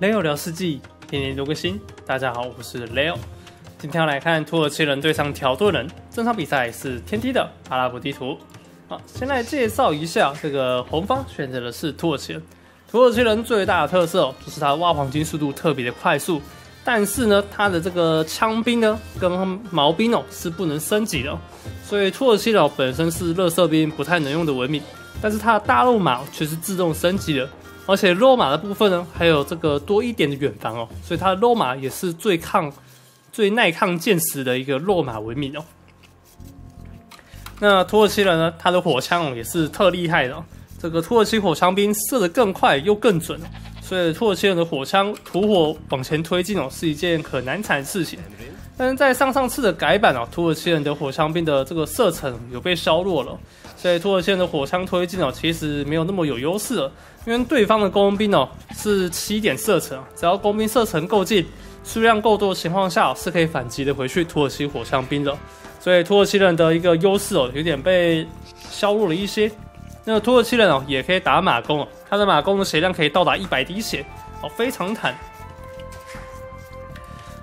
Leo 聊世纪，天天读个新。大家好，我是 Leo。今天要来看土耳其人对上条顿人，这场比赛是天梯的阿拉伯地图。好，先来介绍一下这个红方选择的是土耳其人。土耳其人最大的特色就是他挖黄金速度特别的快速，但是呢，他的这个枪兵呢跟毛兵哦是不能升级的，所以土耳其佬本身是乐色兵不太能用的文明，但是他的大陆马却是自动升级的。而且肉马的部分呢，还有这个多一点的远防哦，所以它的肉马也是最抗、最耐抗箭矢的一个肉马文明哦。那土耳其人呢，他的火枪也是特厉害的，这个土耳其火枪兵射得更快又更准，所以土耳其人的火枪土火往前推进哦，是一件很难缠的事情。但是在上上次的改版哦，土耳其人的火枪兵的这个射程有被削弱了。所以土耳其的火枪推进哦，其实没有那么有优势了，因为对方的工兵哦是七点射程，只要工兵射程够近，数量够多的情况下，是可以反击的回去土耳其火枪兵的。所以土耳其人的一个优势哦，有点被削弱了一些。那土耳其人哦，也可以打马弓哦，他的马弓的血量可以到达一百滴血哦，非常坦。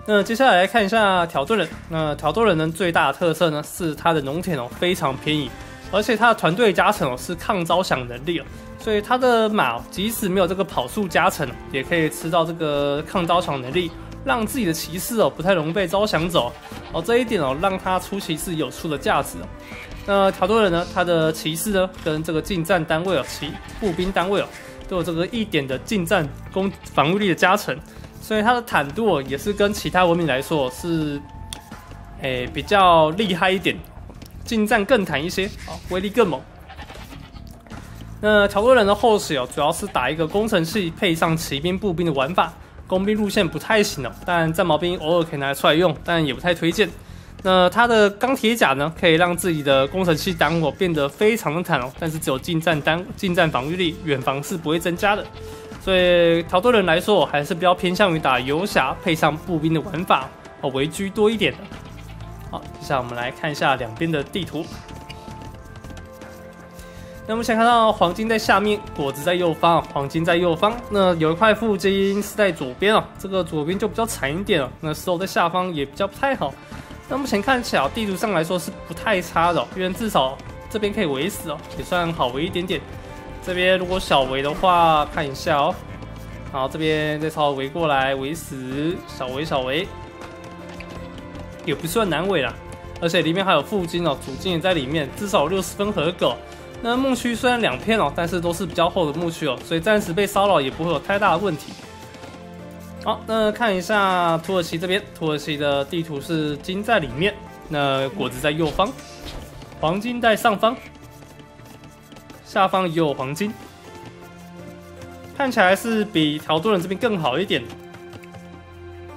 那接下来看一下挑顿人，那挑顿人呢最大的特色呢是他的农田哦非常便宜。而且他的团队加成哦是抗招降能力哦，所以他的马即使没有这个跑速加成，也可以吃到这个抗招降能力，让自己的骑士哦不太容易被招降走哦。这一点哦让他出骑士有出的价值哦。那条多人呢，他的骑士呢跟这个近战单位哦，骑步兵单位哦都有这个一点的近战攻防御力的加成，所以他的坦度哦也是跟其他文明来说是诶比较厉害一点。近战更弹一些，啊，威力更猛。那条多人的后期哦，主要是打一个工程器配上骑兵步兵的玩法，工兵路线不太行哦，但战矛兵偶尔可以拿出来用，但也不太推荐。那他的钢铁甲呢，可以让自己的工程器单火变得非常的坦哦，但是只有近战单近战防御力，远防是不会增加的。所以条多人来说，还是比较偏向于打游侠配上步兵的玩法哦，为居多一点的。好，接下来我们来看一下两边的地图。那我们先看到黄金在下面，果子在右方，黄金在右方。那有一块附金是在左边啊，这个左边就比较惨一点了。那石头在下方也比较不太好。那目前看起来地图上来说是不太差的，因为至少这边可以围死哦，也算好围一点点。这边如果小围的话，看一下哦。好，这边再稍微围过来，围死，小围小围。也不算难围啦，而且里面还有副金哦，主金也在里面，至少六十分合格。那牧区虽然两片哦，但是都是比较厚的牧区哦，所以暂时被骚扰也不会有太大的问题。好，那看一下土耳其这边，土耳其的地图是金在里面，那果子在右方，黄金在上方，下方也有黄金，看起来是比条顿人这边更好一点。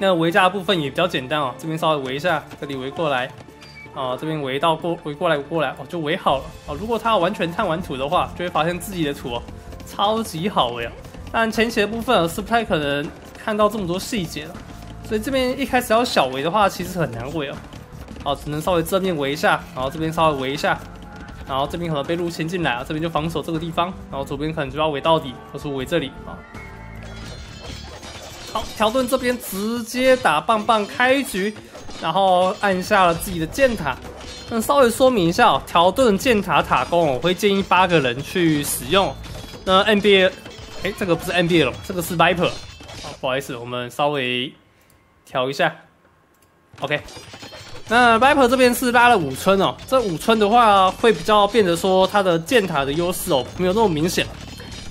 那围架部分也比较简单哦，这边稍微围一下，这里围过来，啊，这边围到过围过来过来哦，就围好了哦。如果他完全探完土的话，就会发现自己的土哦超级好围啊。但前期的部分是不太可能看到这么多细节了，所以这边一开始要小围的话，其实很难围哦。哦，只能稍微正面围一下，然后这边稍微围一下，然后这边可能被入侵进来啊，这边就防守这个地方，然后左边可能就要围到底，或是围这里啊。好，条顿这边直接打棒棒开局，然后按下了自己的箭塔。那稍微说明一下哦，条顿箭塔塔攻，我会建议八个人去使用。那 NBA，哎，这个不是 NBA 了，这个是 Viper。好，不好意思，我们稍微调一下。OK，那 Viper 这边是拉了五村哦，这五村的话会比较变得说它的箭塔的优势哦，没有那么明显。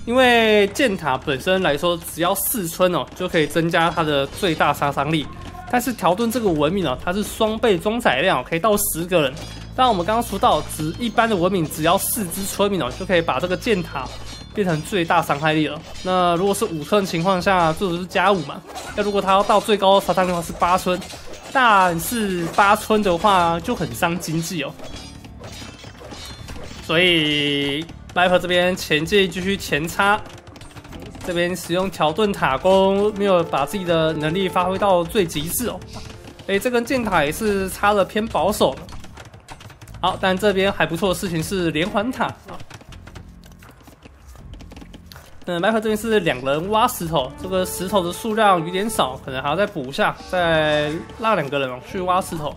因为箭塔本身来说，只要四村哦，就可以增加它的最大杀伤力。但是条顿这个文明哦，它是双倍装载量，可以到十个人。但我们刚刚说到，只一般的文明只要四只村民哦，就可以把这个箭塔变成最大伤害力了。那如果是五村的情况下，做的是加五嘛？那如果它要到最高杀伤力的话是八村，但是八村的话就很伤经济哦。所以。白河这边前进，继续前插，这边使用条盾塔攻，没有把自己的能力发挥到最极致哦。哎，这根箭塔也是插的偏保守的。好，但这边还不错的事情是连环塔啊。那麦克这边是两人挖石头，这个石头的数量有点少，可能还要再补一下，再拉两个人去挖石头。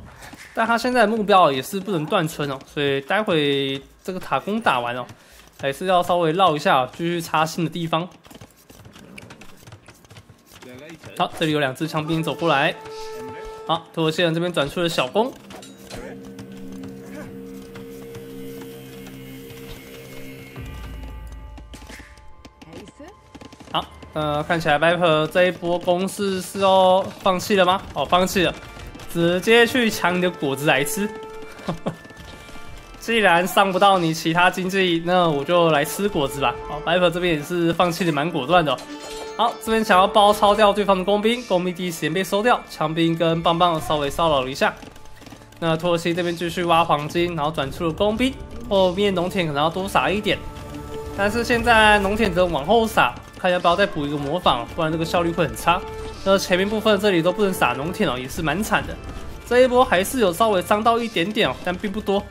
但他现在目标也是不能断村哦，所以待会这个塔攻打完哦，还是要稍微绕一下，继续插新的地方。好，这里有两只枪兵走过来。好，土耳其人这边转出了小弓。好，呃，看起来 Viper 这一波攻势是要放弃了吗？哦，放弃了。直接去抢你的果子来吃。既然伤不到你其他经济，那我就来吃果子吧。好，白 r 这边也是放弃的蛮果断的。好，这边想要包抄掉对方的工兵，工兵第一时间被收掉。枪兵跟棒棒稍微骚扰了一下。那土耳其这边继续挖黄金，然后转出了工兵。后面农田可能要多撒一点，但是现在农田只能往后撒，看要不要再补一个模仿，不然这个效率会很差。那前面部分这里都不能撒农田哦，也是蛮惨的。这一波还是有稍微伤到一点点哦，但并不多。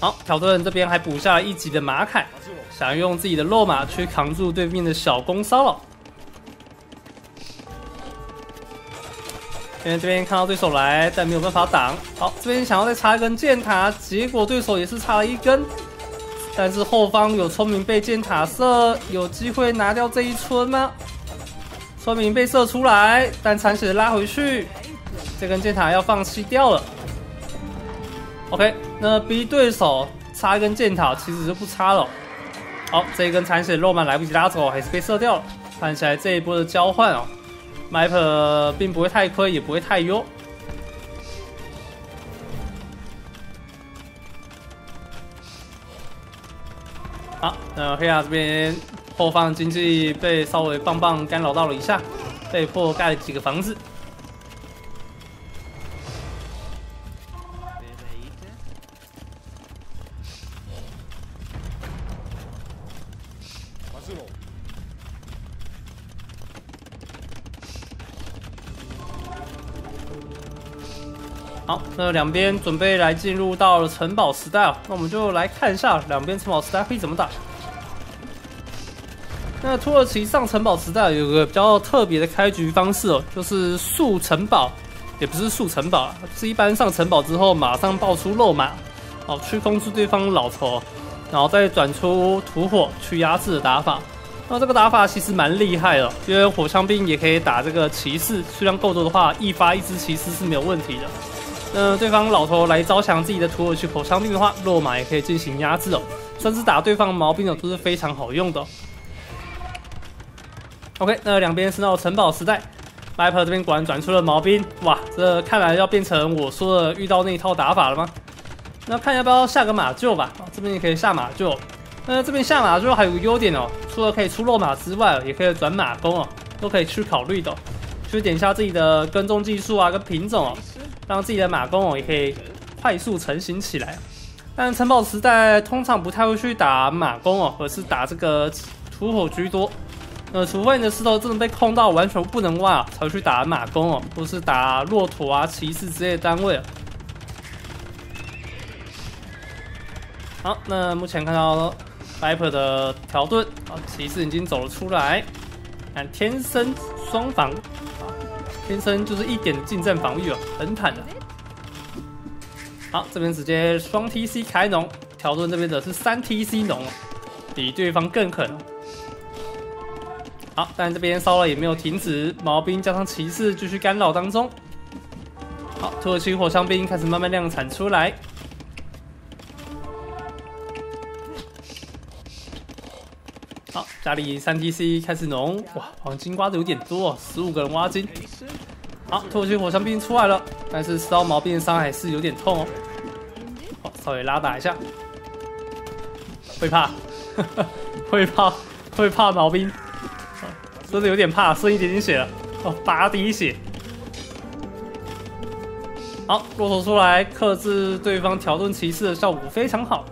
好，挑队人这边还补下了一级的马凯，想用自己的肉马去扛住对面的小弓骚扰。因为这边看到对手来，但没有办法挡。好，这边想要再插一根箭塔，结果对手也是插了一根。但是后方有村民被箭塔射，有机会拿掉这一村吗？村民被射出来，但残血拉回去，这根箭塔要放弃掉了。OK，那逼对手插一根箭塔，其实就不插了。好，这一根残血肉满来不及拉走，还是被射掉了。看起来这一波的交换哦。Map 并不会太亏，也不会太优。好，那黑亚这边后方经济被稍微棒棒干扰到了一下，被迫盖了几个房子。好，那两边准备来进入到了城堡时代哦，那我们就来看一下两边城堡时代可以怎么打。那土耳其上城堡时代有个比较特别的开局方式哦，就是速城堡，也不是速城堡，是一般上城堡之后马上爆出肉马，哦，去控制对方老头，然后再转出土火去压制的打法。那这个打法其实蛮厉害的，因为火枪兵也可以打这个骑士，数量够多的话，一发一只骑士是没有问题的。那对方老头来招降自己的土耳其火枪兵的话，落马也可以进行压制哦，甚至打对方毛兵哦都是非常好用的。OK，那两边是到城堡时代，Viper 这边果然转出了毛兵，哇，这看来要变成我说的遇到那一套打法了吗？那看要不要下个马厩吧，这边也可以下马厩。那这边下马厩还有个优点哦，除了可以出落马之外，也可以转马弓哦，都可以去考虑的，去点一下自己的跟踪技术啊跟品种哦。让自己的马弓哦也可以快速成型起来，但城堡时代通常不太会去打马弓哦，而是打这个土火居多。呃，除非你的石头真的被控到完全不能挖，才会去打马弓哦，或是打骆驼啊、骑士之类的单位。好，那目前看到 Viper 的条盾啊，骑士已经走了出来，看天生双防。啊天生就是一点近战防御啊，很坦的。好，这边直接双 T C 开农，条盾这边的是三 T C 农，比对方更狠。好，但这边烧了也没有停止，毛兵加上骑士继续干扰当中。好，土耳其火枪兵开始慢慢量产出来。好，家里三 T C 开始农，哇，黄金刮的有点多，十五个人挖金。好，土耳其火枪兵出来了，但是烧毛兵的伤还是有点痛哦。好，稍微拉打一下，会怕，会怕，会怕毛兵，真的有点怕，剩一点点血了，哦，八滴血。好，骆驼出来克制对方条顿骑士的效果非常好。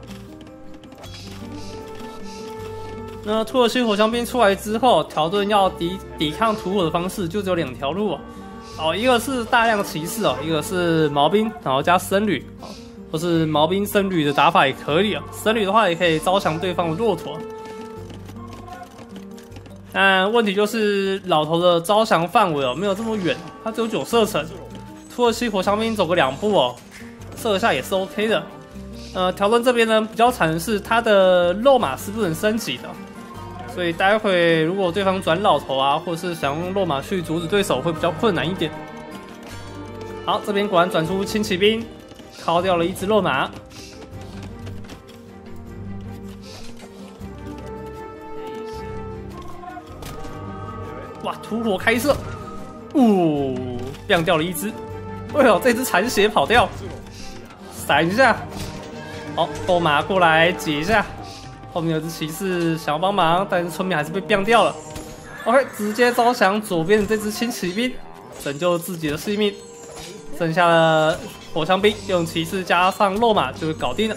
那土耳其火枪兵出来之后，条顿要抵抵抗土火的方式就只有两条路啊。哦，一个是大量骑士哦，一个是毛兵，然后加僧侣哦，或是毛兵僧侣的打法也可以啊。僧侣的话也可以招降对方的骆驼。但问题就是老头的招降范围哦没有这么远，他只有九射程。土耳其火枪兵走个两步哦，射一下也是 OK 的。呃，条顿这边呢比较惨的是他的肉马是不能升级的，所以待会如果对方转老头啊，或者是想用落马去阻止对手会比较困难一点。好，这边果然转出轻骑兵，敲掉了一只落马。哇，吐火开射，呜，亮掉了一只。哎呦，这只残血跑掉，闪一下。好，落马过来解一下。后面有只骑士想要帮忙，但是村民还是被变掉了。OK，直接招降左边的这只轻骑兵，拯救自己的性命。剩下的火枪兵用骑士加上肉马就搞定了。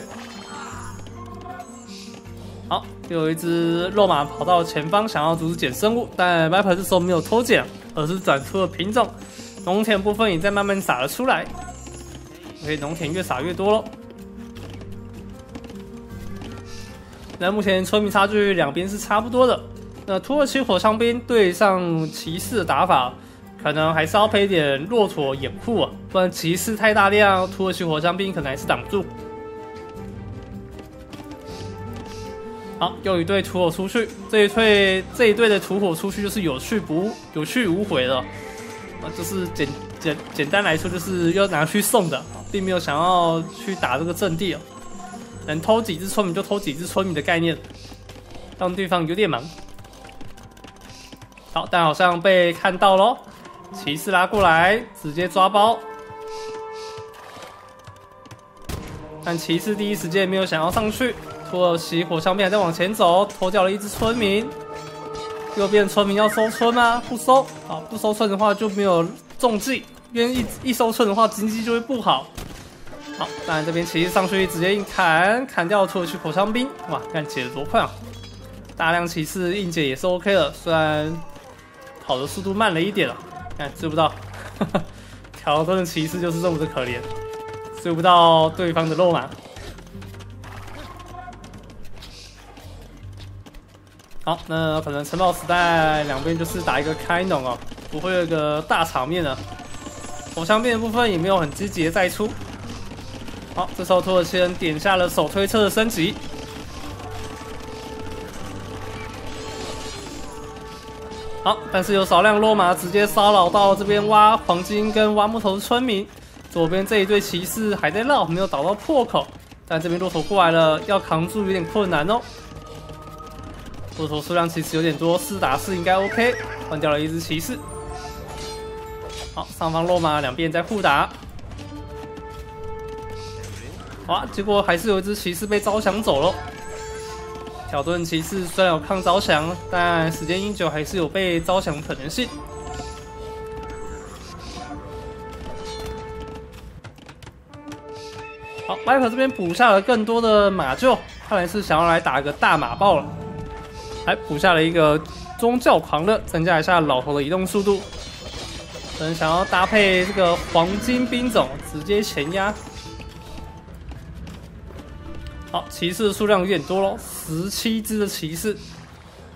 好，又有一只肉马跑到前方，想要阻止捡生物，但 Viper 这时候没有偷捡，而是转出了品种。农田部分也在慢慢撒了出来。OK，农田越撒越多了。那目前村民差距两边是差不多的。那土耳其火枪兵对上骑士的打法，可能还是要配点骆驼掩护啊，不然骑士太大量，土耳其火枪兵可能还是挡不住。好，又一队土火出去，这一队这一队的土火出去就是有去不有去无回了，啊，就是简简简单来说就是要拿去送的，并没有想要去打这个阵地啊。能偷几只村民就偷几只村民的概念，让对方有点忙。好，但好像被看到喽，骑士拉过来，直接抓包。但骑士第一时间没有想要上去，土耳其火枪兵还在往前走，偷掉了一只村民。右边村民要收村吗？不收。好，不收村的话就没有中计，因为一一收村的话经济就会不好。好，当然这边骑士上去直接硬砍，砍掉土耳其火枪兵，哇，看解的多快啊！大量骑士硬解也是 OK 的，虽然跑的速度慢了一点了，看追不到，条顿的骑士就是这么的可怜，追不到对方的肉马。好，那可能城堡时代两边就是打一个开农哦，不会有一个大场面的。火枪兵的部分也没有很积极的再出。好，这时候土耳其人点下了手推车的升级。好，但是有少量落马直接骚扰到这边挖黄金跟挖木头的村民。左边这一队骑士还在绕，没有找到破口。但这边骆驼过来了，要扛住有点困难哦。骆驼数量其实有点多，四打四应该 OK。换掉了一只骑士。好，上方落马两边在互打。哇！结果还是有一只骑士被招降走了。小盾骑士虽然有抗招降，但时间一久还是有被招降的可能性。好，麦克这边补下了更多的马厩，看来是想要来打个大马爆了。还补下了一个宗教狂热，增加一下老头的移动速度。可能想要搭配这个黄金兵种，直接前压。好，骑士数量有点多喽，十七只的骑士。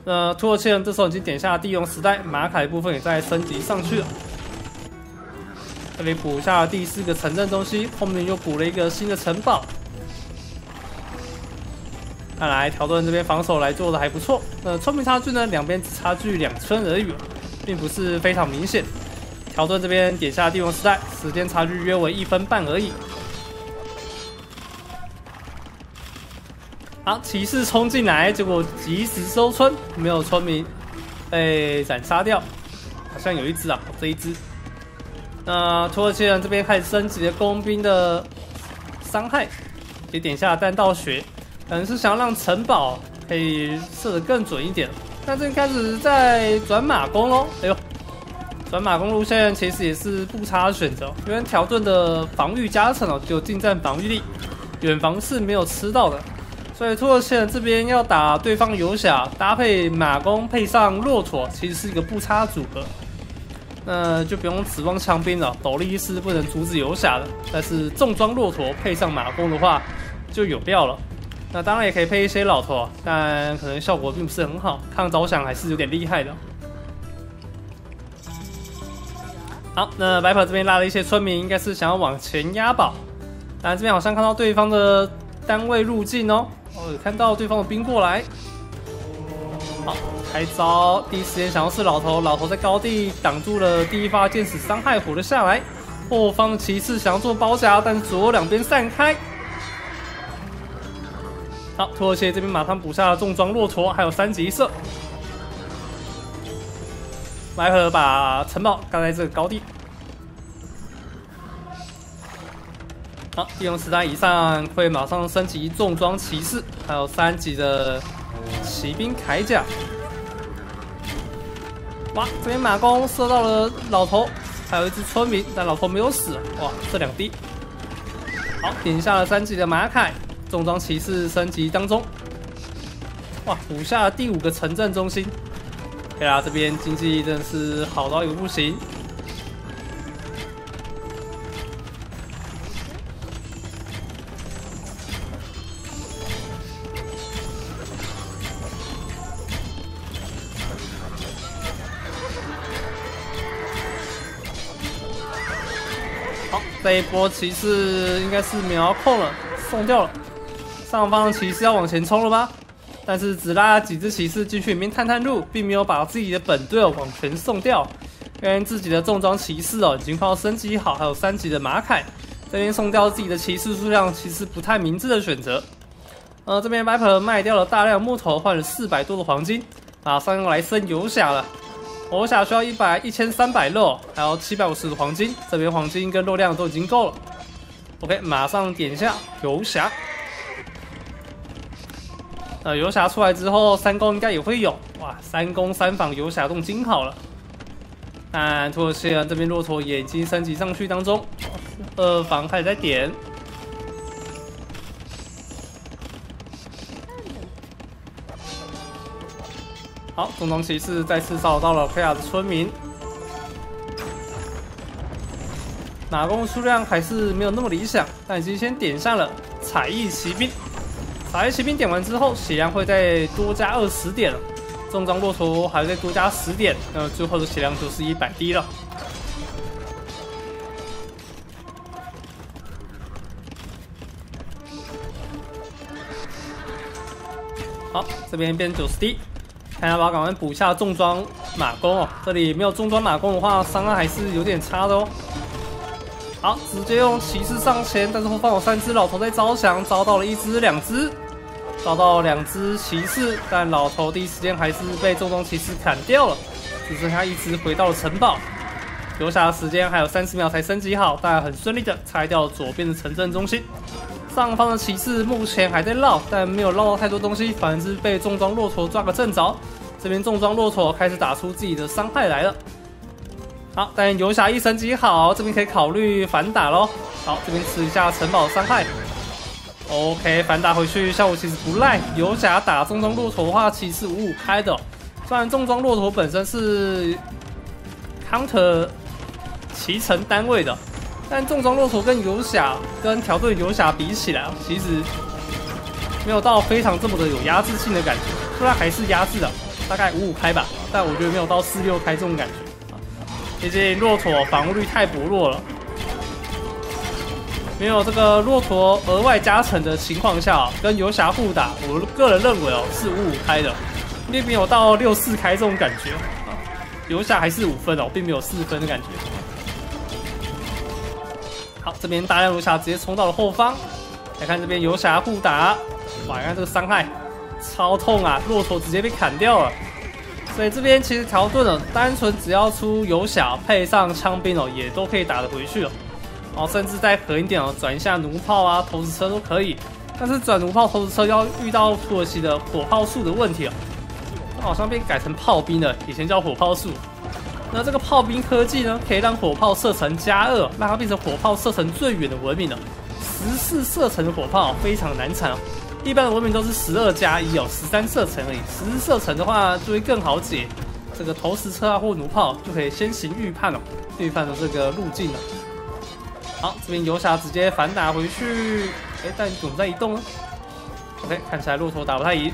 那土耳其人这时候已经点下了地龙时代，马凯部分也在升级上去了。这里补一下第四个城镇中心，后面又补了一个新的城堡。看来条顿这边防守来做的还不错。那聪明差距呢？两边只差距两村而已，并不是非常明显。条顿这边点下地龙时代，时间差距约为一分半而已。好，骑士冲进来，结果及时收村，没有村民被斩杀掉。好像有一只啊，这一只。那土耳其人这边开始升级了工兵的伤害，也点下弹道学，可能是想让城堡可以射得更准一点。那这边开始在转马弓喽，哎呦，转马弓路线其实也是不差的选择，因为条顿的防御加成哦，就近战防御力，远防是没有吃到的。所以土耳其这边要打对方游侠，搭配马弓配上骆驼，其实是一个不差组合。那就不用指望枪兵了，斗笠是不能阻止游侠的。但是重装骆驼配上马弓的话，就有必要了。那当然也可以配一些老头，但可能效果并不是很好，抗着想还是有点厉害的。好，那白跑这边拉了一些村民，应该是想要往前押宝。但这边好像看到对方的单位入境哦，哦，看到对方的兵过来。好。开招，第一时间想要是老头，老头在高地挡住了第一发箭矢伤害，活了下来。后方骑士想要做包夹，但左右两边散开。好，土耳其这边马上补下了重装骆驼，还有三级射。莱和把城堡盖在这个高地。好，利用十代以上会马上升级重装骑士，还有三级的骑兵铠甲。哇，这边马弓射到了老头，还有一只村民，但老头没有死。哇，这两滴。好，点下了三级的马凯，重装骑士升级当中。哇，补下了第五个城镇中心。对啊，这边经济真的是好到一个不行。一波骑士应该是秒控了，送掉了。上方的骑士要往前冲了吗？但是只拉几只骑士进去里面探探路，并没有把自己的本队往前送掉。因为自己的重装骑士哦，已经快要升级好，还有三级的马凯，这边送掉自己的骑士数量，其实不太明智的选择。呃，这边 Viper 卖掉了大量木头，换了四百多的黄金，马上用来升游侠了。游侠需要一百一千三百肉，还有七百五十的黄金。这边黄金跟肉量都已经够了。OK，马上点一下游侠。呃，游侠出来之后，三攻应该也会有。哇，三攻三防游侠动金好了。但土耳其人这边骆驼也已经升级上去当中，二防开始在点。好，重装骑士再次找到了菲亚的村民，马弓数量还是没有那么理想，但已经先点上了彩翼骑兵。彩翼骑兵点完之后，血量会再多加二十点。重装骆驼还再多加十点，那最后的血量就是一百滴了。好，这边变九十滴。看要不要赶快补下重装马弓哦，这里没有重装马弓的话，伤害还是有点差的哦。好，直接用骑士上前，但是后方有三只老头在招降，招到了一只、两只，招到两只骑士，但老头第一时间还是被重装骑士砍掉了，只剩下一只回到了城堡。留下的时间还有三十秒才升级好，但很顺利的拆掉了左边的城镇中心。上方的骑士目前还在绕，但没有绕到太多东西，反而是被重装骆驼抓个正着。这边重装骆驼开始打出自己的伤害来了。好，但游侠一升级好，这边可以考虑反打喽。好，这边吃一下城堡伤害。OK，反打回去效果其实不赖。游侠打重装骆驼的话，其实五五开的。虽然重装骆驼本身是 counter 骑乘单位的。但重装骆驼跟游侠跟条顿游侠比起来，其实没有到非常这么的有压制性的感觉。虽然还是压制的，大概五五开吧，但我觉得没有到四六开这种感觉。毕竟骆驼防御率太薄弱了，没有这个骆驼额外加成的情况下，跟游侠互打，我个人认为哦是五五开的，并没有到六四开这种感觉。游侠还是五分哦，并没有四分的感觉。好，这边大量游侠直接冲到了后方，来看这边游侠互打，哇，看这个伤害超痛啊！骆驼直接被砍掉了，所以这边其实条顿哦，单纯只要出游侠配上枪兵哦，也都可以打得回去了。哦，甚至再狠一点哦，转一下弩炮啊、投石车都可以。但是转弩炮、投石车要遇到土耳其的火炮术的问题了，好像被改成炮兵了，以前叫火炮术。那这个炮兵科技呢，可以让火炮射程加二，让它变成火炮射程最远的文明了。十四射程的火炮非常难产哦，一般的文明都是十二加一哦，十三射程而已。十四射程的话就会更好解，这个投石车啊或弩炮就可以先行预判哦，预判的这个路径了。好，这边游侠直接反打回去，哎，但怎么在移动呢？OK，看起来骆驼打不太赢。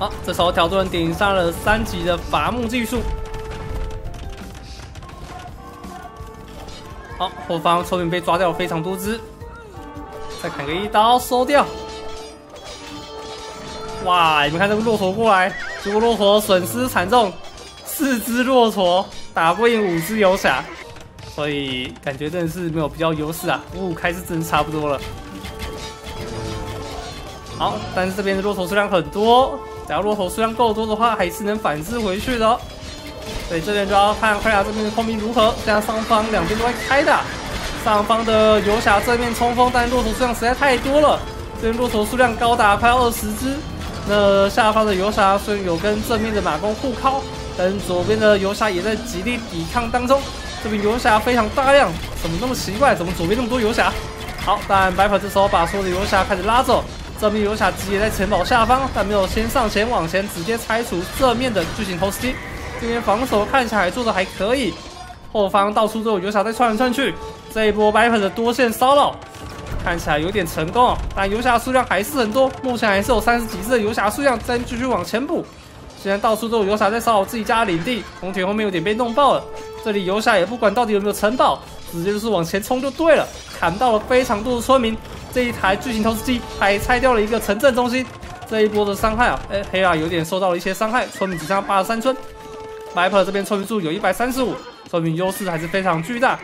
好，这时候条顿顶上了三级的伐木技术。好，后方村民被抓掉非常多只，再砍个一刀收掉。哇，你们看这个骆驼过来，结果骆驼损失惨重，四只骆驼打不赢五只游侠，所以感觉真的是没有比较优势啊，五五开是真的差不多了。好，但是这边的骆驼数量很多。只要骆驼数量够多的话，还是能反制回去的。所以这边就要看快亚这边的空兵如何。现在上方两边都在开打，上方的游侠正面冲锋，但骆驼数量实在太多了，这边骆驼数量高达快二十只。那下方的游侠虽然有跟正面的马弓互靠，但左边的游侠也在极力抵抗当中。这边游侠非常大量，怎么那么奇怪？怎么左边那么多游侠？好，但白粉这时候把所有的游侠开始拉走。这名游侠直接在城堡下方，但没有先上前往前，直接拆除这面的巨型投石机。这边防守看起来做的还可以，后方到处都有游侠在窜来窜去。这一波 Viper 的多线骚扰看起来有点成功，但游侠数量还是很多，目前还是有三十几只的游侠数量在继续往前补。现在到处都有游侠在骚扰自己家领地，红铁后面有点被弄爆了。这里游侠也不管到底有没有城堡，直接就是往前冲就对了，砍到了非常多的村民。这一台巨型投石机还拆掉了一个城镇中心，这一波的伤害啊，哎，黑亚有点受到了一些伤害，村民只剩下八十三村。白普这边村民数有一百三十五，村民优势还是非常巨大。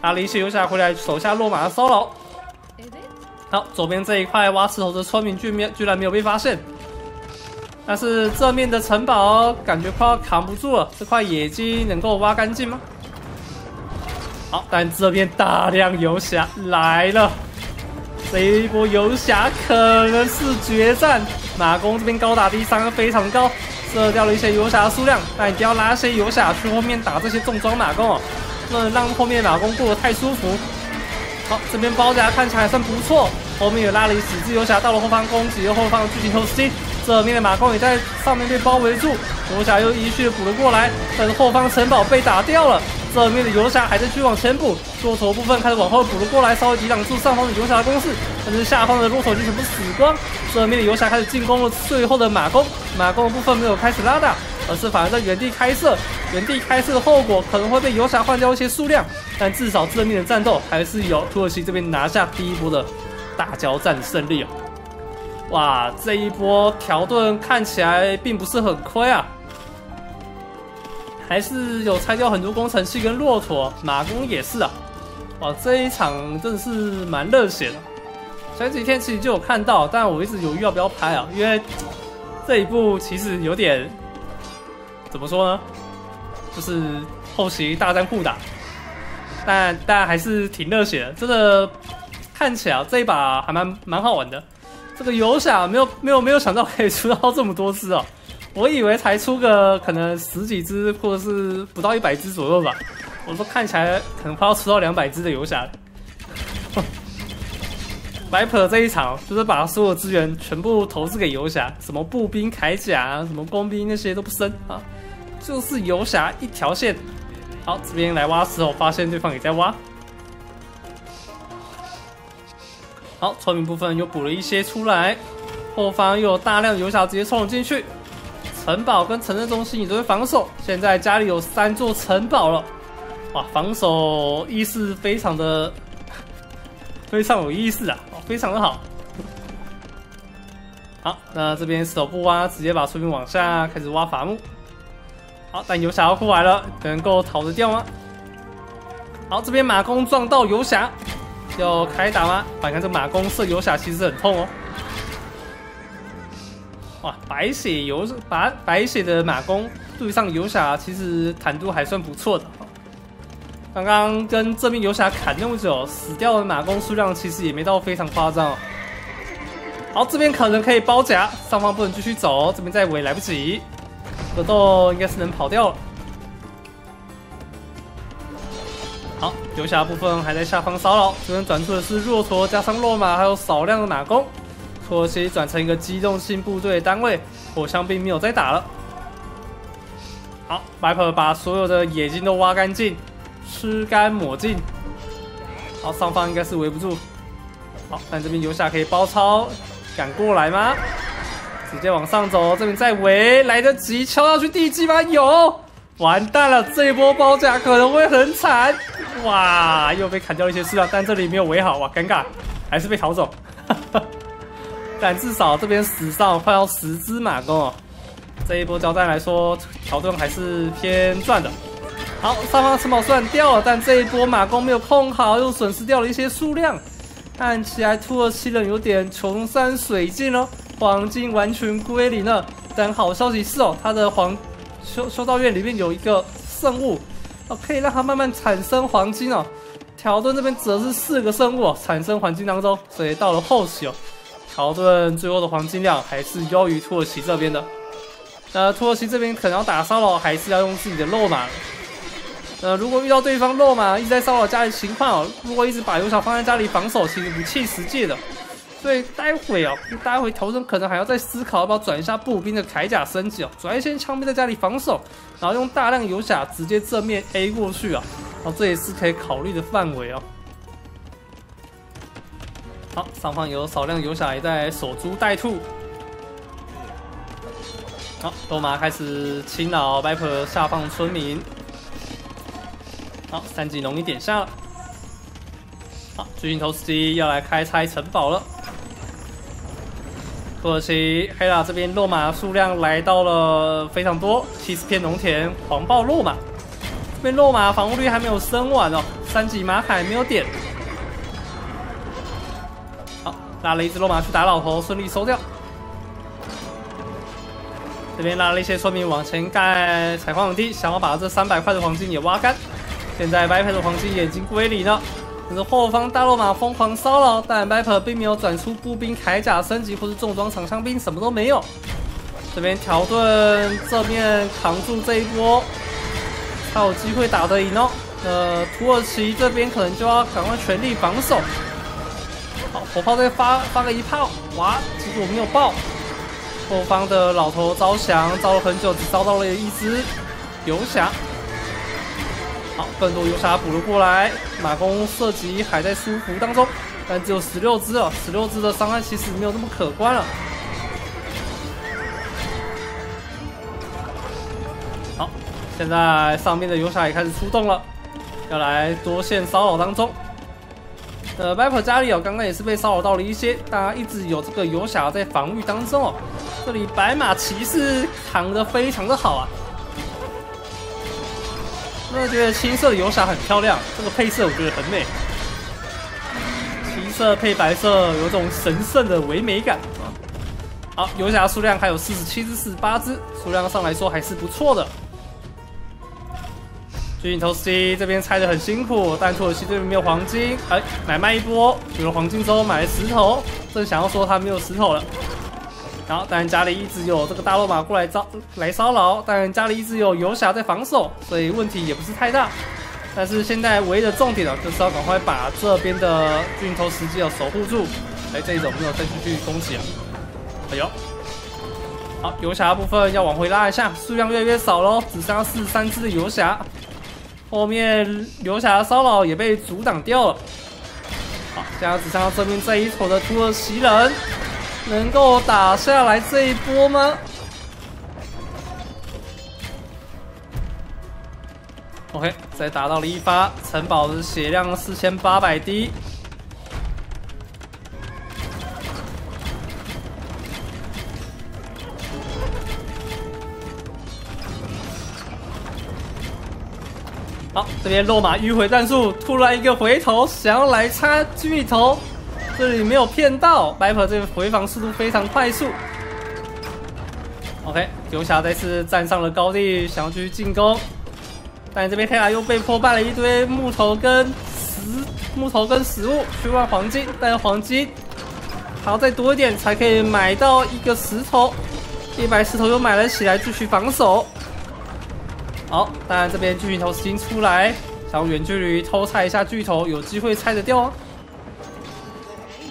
阿里血游侠回来手下落马的骚扰。好，左边这一块挖石头的村民居然居然没有被发现，但是这面的城堡感觉快要扛不住了，这块野鸡能够挖干净吗？好，但这边大量游侠来了。这一波游侠可能是决战，马弓这边高打低伤害非常高，射掉了一些游侠的数量，但一定要拉些游侠去后面打这些重装马弓哦，不能让后面马弓过得太舒服。好，这边包夹看起来还算不错，后面也拉了几只游侠到了后方攻击，后方的巨型投石机，这面的马弓也在上面被包围住，游侠又一血补了过来，但是后方城堡被打掉了。正面的游侠还在继续往前补，骆驼部分开始往后补了过来，稍微抵挡住上方的游侠的攻势，但是下方的骆驼就全部死光。正面的游侠开始进攻了最后的马弓，马弓的部分没有开始拉大，而是反而在原地开射。原地开射的后果可能会被游侠换掉一些数量，但至少正面的战斗还是由土耳其这边拿下第一波的大交战胜利啊！哇，这一波条顿看起来并不是很亏啊。还是有拆掉很多工程器跟骆驼，马弓也是啊。哇，这一场真的是蛮热血的。前几天其实就有看到，但我一直犹豫要不要拍啊，因为这一部其实有点怎么说呢，就是后期大战互打，但但还是挺热血的。真的看起来这一把还蛮蛮好玩的。这个游侠没有没有没有想到可以出到这么多只哦。我以为才出个可能十几只，或者是不到一百只左右吧。我说看起来可能快要出到两百只的游侠。白普这一场就是把所有资源全部投资给游侠，什么步兵、铠甲啊，什么工兵那些都不升啊，就是游侠一条线。好，这边来挖石头，发现对方也在挖。好，村民部分又补了一些出来，后方又有大量游侠直接冲了进去。城堡跟城镇中心你都会防守，现在家里有三座城堡了，哇，防守意识非常的 非常有意思啊，非常的好。好，那这边石头不挖，直接把村民往下开始挖伐木。好，但游侠要过来了，能够逃得掉吗？好，这边马弓撞到游侠，要开打吗？反正这马弓射游侠其实很痛哦。哇，白血游白白血的马弓对上游侠，其实坦度还算不错的。刚刚跟这边游侠砍那么久，死掉的马弓数量其实也没到非常夸张。好，这边可能可以包夹，上方不能继续走，这边再围来不及，格斗应该是能跑掉了。好，游侠部分还在下方骚扰，这边转出的是骆驼加上落马，还有少量的马弓。土耳其转成一个机动性部队单位，火枪兵没有再打了。好，Viper 把所有的野金都挖干净，吃干抹净。好，上方应该是围不住。好，但这边游侠可以包抄，敢过来吗？直接往上走，这边再围，来得及敲下去地基吗？有，完蛋了，这一波包夹可能会很惨。哇，又被砍掉一些饲料，但这里没有围好，哇，尴尬，还是被逃走。但至少这边死上快要十只马弓哦，这一波交战来说，条顿还是偏赚的。好，上方城堡虽然掉了，但这一波马弓没有控好，又损失掉了一些数量，看起来土耳其人有点穷山水尽哦。黄金完全归零了，但好消息是哦，他的黄修修道院里面有一个圣物哦，可以让他慢慢产生黄金哦。条顿这边则是四个圣物产生黄金当中，所以到了后期哦，乔顿最后的黄金量还是优于土耳其这边的。那土耳其这边可能要打骚扰，还是要用自己的肉马。呃，如果遇到对方肉马一直在骚扰家里情况哦，如果一直把油小放在家里防守，其实不切实际的。所以待会哦，待会头人可能还要再思考要不要转一下步兵的铠甲升级哦，转一些枪兵在家里防守，然后用大量游侠直接正面 A 过去啊，哦，这也是可以考虑的范围哦。好，上方有少量游侠也在守株待兔。好，罗马开始侵扰 Viper 下方村民。好，三级龙已点下了。好，巨型投石机要来开拆城堡了。土耳其黑拉这边落马数量来到了非常多，七十片农田狂暴落马，这边落马防护率还没有升完哦，三级马凯没有点。拉了一只落马去打老头，顺利收掉。这边拉了一些村民往前盖采矿地，想要把这三百块的黄金也挖干。现在 Viper 的黄金已经归零了。是后方大罗马疯狂骚扰，但 Viper 并没有转出步兵铠甲升级或是重装长枪兵，什么都没有。这边条顿这面扛住这一波，才有机会打得赢哦。呃，土耳其这边可能就要赶快全力防守。好，火炮再发发个一炮，哇，结果没有爆。后方的老头招降，招了很久，只招到了一只游侠。好，更多游侠补了过来，马弓射击还在舒服当中，但只有十六只了，十六只的伤害其实没有那么可观了。好，现在上面的游侠也开始出动了，要来多线骚扰当中。呃，Viper 家里哦，刚刚也是被骚扰到了一些，大家一直有这个游侠在防御当中哦。这里白马骑士扛的非常的好啊。我觉得青色的游侠很漂亮，这个配色我觉得很美，青色配白色有种神圣的唯美感啊。好，游侠数量还有四十七只、四十八只，数量上来说还是不错的。巨型投石机这边拆的很辛苦，但土耳其这边没有黄金，哎，买卖一波，有了黄金之后买了石头，正想要说他没有石头了。好，但家里一直有这个大罗马过来招来骚扰，但家里一直有游侠在防守，所以问题也不是太大。但是现在唯一的重点啊，就是要赶快把这边的巨头石机要守护住。哎，这一种没有再继续攻击了。哎呦，好，游侠部分要往回拉一下，数量越来越少喽，只剩下四十三只的游侠。后面游侠的骚扰也被阻挡掉了。好，现在只剩下这边这一坨的土耳其人。能够打下来这一波吗？OK，再打到了一发，城堡的血量四千八百滴。这边落马迂回战术，突然一个回头，想要来插巨头。这里没有骗到，Viper 这边回防速度非常快速。OK，游侠再次站上了高地，想要继续进攻，但这边黑牙又被迫卖了一堆木头跟石木头跟食物去换黄金，但黄金还要再多一点才可以买到一个石头，一百石头又买了起来继续防守。好，当然这边巨头石金出来，想远距离偷拆一下巨头，有机会拆得掉哦。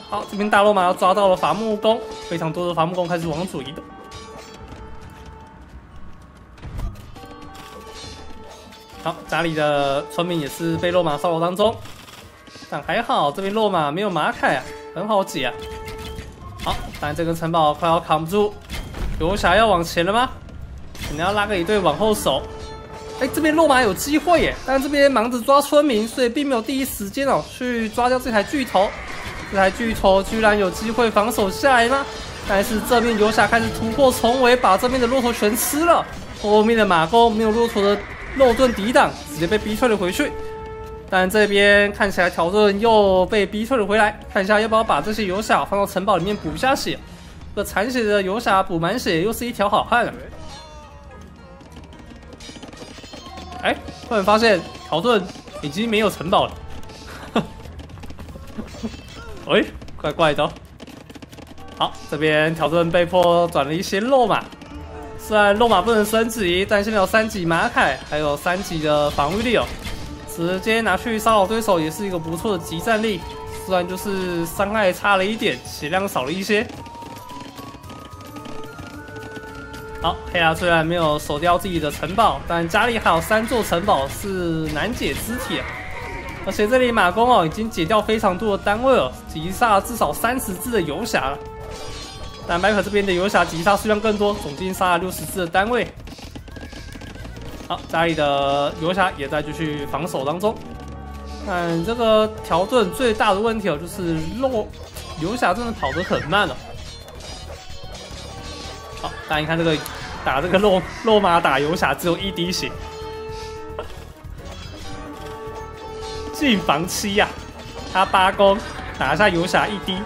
好，这边大罗马要抓到了伐木工，非常多的伐木工开始往左移动。好，家里的村民也是被落马骚扰当中，但还好这边落马没有马凯啊，很好解啊。好，但这个城堡快要扛不住，游侠要往前了吗？可能要拉个一队往后守。哎，这边落马有机会耶，但这边忙着抓村民，所以并没有第一时间哦去抓掉这台巨头。这台巨头居然有机会防守下来吗？但是这边游侠开始突破重围，把这边的骆驼全吃了。后面的马弓没有骆驼的。肉盾抵挡，直接被逼退了回去。但这边看起来条盾又被逼退了回来。看一下要不要把这些游侠放到城堡里面补一下血。这残血的游侠补满血，又是一条好汉了。哎，突然发现条盾已经没有城堡了。哎，怪怪的。好，这边条盾被迫转了一些肉马。虽然落马不能升级，但现在有三级马凯，还有三级的防御力哦，直接拿去骚扰对手也是一个不错的集战力。虽然就是伤害差了一点，血量少了一些。好，黑牙虽然没有守掉自己的城堡，但家里还有三座城堡是难解之铁。而且这里马弓哦已经解掉非常多的单位了，击杀至少三十只的游侠了。但麦克这边的游侠击杀数量更多，总计杀了六十只的单位。好，家里的游侠也在继续防守当中。但这个条盾最大的问题哦，就是肉游侠真的跑得很慢了。好，大家看这个打这个肉肉马打游侠只有一滴血，进防七呀，他八攻打一下游侠一滴。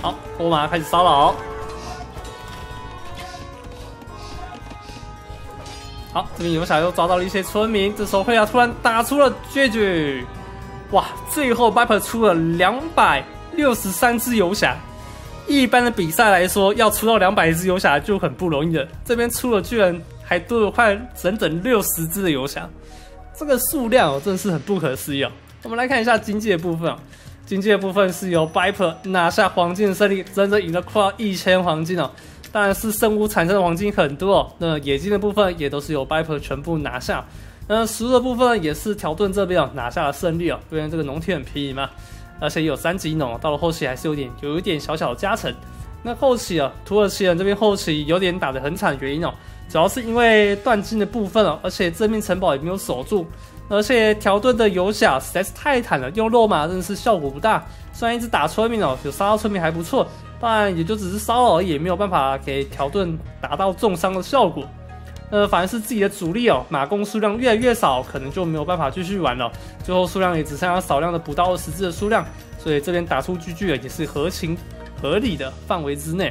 好，罗马上开始骚扰。好，这边游侠又抓到了一些村民。这时候，黑亚突然打出了绝绝，哇！最后 Viper 出了两百六十三只游侠。一般的比赛来说，要出到两百只游侠就很不容易了。这边出了居然还多了快整整六十只的游侠，这个数量哦，真的是很不可思议啊！我们来看一下经济的部分啊。经济的部分是由 Viper 拿下黄金的胜利，真正赢了快一千黄金哦。当然是生物产生的黄金很多哦。那冶金的部分也都是由 Viper 全部拿下。那食物的部分也是条顿这边哦拿下了胜利哦，因为这个农田很便宜嘛，而且有三级农，到了后期还是有点有一点小小的加成。那后期啊，土耳其人这边后期有点打得很惨，原因哦，主要是因为断金的部分哦，而且这面城堡也没有守住。而且条顿的游侠实在是太坦了，用肉马真的是效果不大。虽然一直打村民哦，有杀到村民还不错，但也就只是骚扰而已，没有办法给条顿达到重伤的效果。呃，反而是自己的主力哦，马弓数量越来越少，可能就没有办法继续玩了。最后数量也只剩下少量的不到二十只的数量，所以这边打出巨巨也是合情合理的范围之内。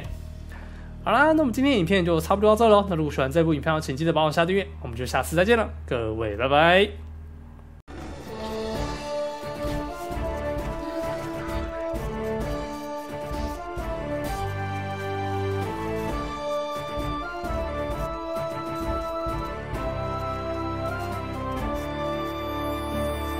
好啦，那么今天影片就差不多到这喽。那如果喜欢这部影片，请记得帮我下订阅，我们就下次再见了，各位拜拜。